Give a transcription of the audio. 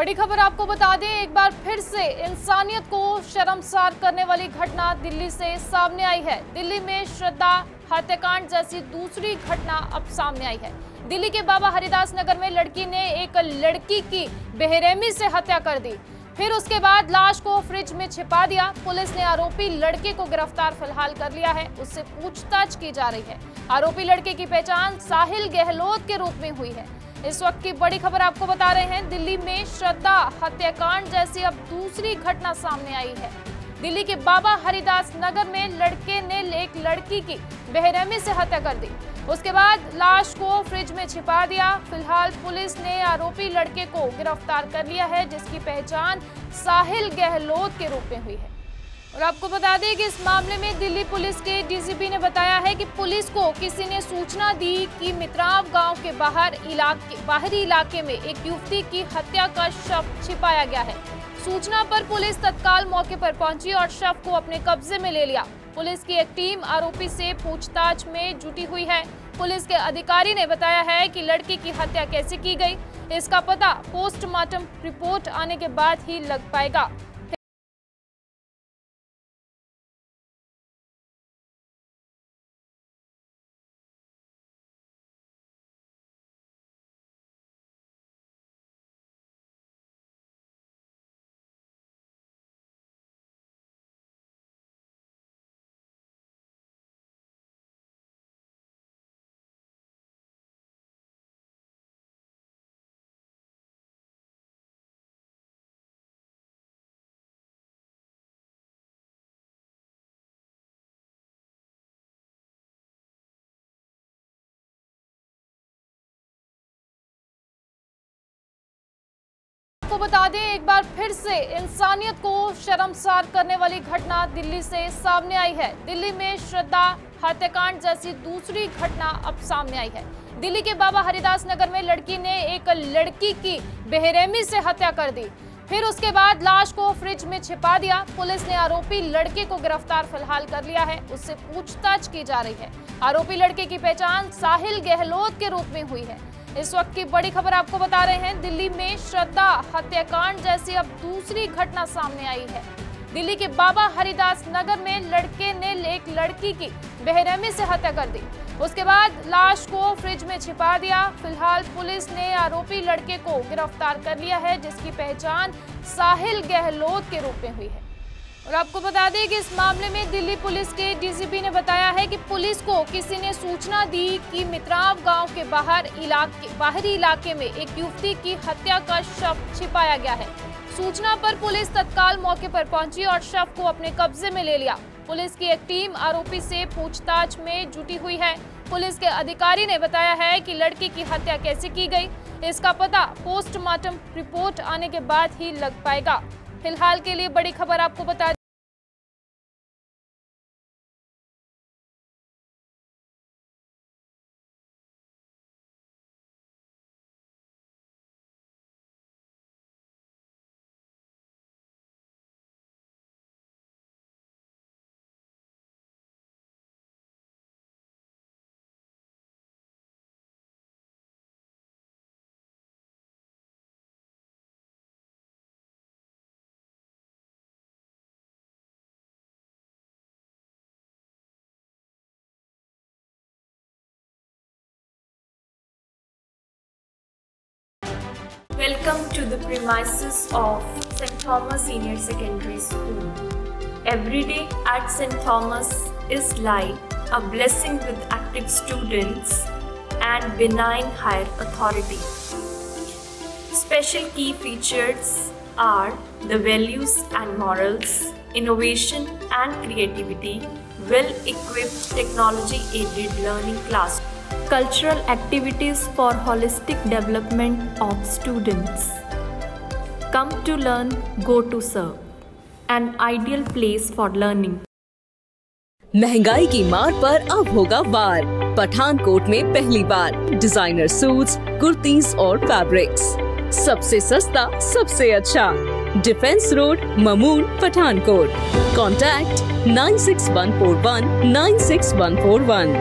बड़ी खबर आपको बता दें, एक बार फिर से इंसानियत को शर्मसार करने वाली घटना दिल्ली से सामने आई है। दिल्ली में श्रद्धा हत्याकांड जैसी दूसरी घटना अब सामने आई है। दिल्ली के बाबा हरिदास नगर में लड़की ने एक लड़की की बेरहमी से हत्या कर दी। फिर उसके बाद लाश को फ्रिज में छिपा दिया। पुलिस ने आरोपी लड़के को गिरफ़्तार फ़िलहाल कर लिया है। उससे पूछताछ की जा रही है। आरोपी लड़के की पहचान साहिल गहलोत के रूप में हुई है। इस वक्त की बड़ी खबर आपको बता रहे हैं, दिल्ली में श्रद्धा हत्याकांड जैसी अब दूसरी घटना सामने आई है। दिल्ली के बाबा हरिदास नगर में लड़के ने एक लड़की की बेरहमी से हत्या कर दी। उसके बाद लाश को फ्रिज में छिपा दिया। फ़िलहाल पुलिस ने आरोपी लड़के को गिरफ़्तार कर लिया है, जिसकी पहचान साहिल गहलोत के रूप में हुई है। और आपको बता दें कि इस मामले में दिल्ली पुलिस के डीजीपी ने बताया है कि पुलिस को किसी ने सूचना दी कि मित्राव गाँव के बाहर इलाके, बाहरी इलाके में एक युवती की हत्या का शव छिपाया गया है। सूचना पर पुलिस तत्काल मौके पर पहुँची और शव को अपने कब्जे में ले लिया। पुलिस की एक टीम आरोपी से पूछताछ में जुटी हुई है। पुलिस के अधिकारी ने बताया है कि लड़की की हत्या कैसे की गई, इसका पता पोस्टमार्टम रिपोर्ट आने के बाद ही लग पाएगा। आपको बता दें, एक बार फिर से इंसानियत को शर्मसार करने वाली घटना दिल्ली से सामने आई है। दिल्ली में श्रद्धा हत्याकांड जैसी दूसरी घटना अब सामने आई है। दिल्ली के बाबा हरिदास नगर में लड़की ने एक लड़की की बेरहमी से हत्या कर दी। फिर उसके बाद लाश को फ्रिज में छिपा दिया। पुलिस ने आरोपी लड़के को गिरफ़्तार फ़िलहाल कर लिया है। उससे पूछताछ की जा रही है। आरोपी लड़के की पहचान साहिल गहलोत के रूप में हुई है। इस वक्त की बड़ी खबर आपको बता रहे हैं, दिल्ली में श्रद्धा हत्याकांड जैसी अब दूसरी घटना सामने आई है। दिल्ली के बाबा हरिदास नगर में लड़के ने एक लड़की की बेरहमी से हत्या कर दी। उसके बाद लाश को फ्रिज में छिपा दिया। फ़िलहाल पुलिस ने आरोपी लड़के को गिरफ़्तार कर लिया है, जिसकी पहचान साहिल गहलोत के रूप में हुई है। और आपको बता दें कि इस मामले में दिल्ली पुलिस के डीजीपी ने बताया है कि पुलिस को किसी ने सूचना दी कि मित्राव गाँव के बाहर इलाके, बाहरी इलाके में एक युवती की हत्या का शव छिपाया गया है। सूचना पर पुलिस तत्काल मौके पर पहुँची और शव को अपने कब्जे में ले लिया। पुलिस की एक टीम आरोपी से पूछताछ में जुटी हुई है। पुलिस के अधिकारी ने बताया है कि लड़की की हत्या कैसे की गई, इसका पता पोस्टमार्टम रिपोर्ट आने के बाद ही लग पाएगा। फ़िलहाल के लिए बड़ी खबर आपको बता Welcome to the premises of St. Thomas Senior Secondary School. Every day at St. Thomas is like a blessing with active students and benign higher authority. Special key features are the values and morals, innovation and creativity, well equipped technology aided learning classrooms cultural activities for holistic development of students. Come to learn, go to serve. An ideal place for learning. महँगाई की मार पर अब होगा वार पठानकोट में पहली बार designer suits, kurtis और fabrics सबसे सस्ता सबसे अच्छा defence road Mamun Pathankot contact nine six one four one nine six one four one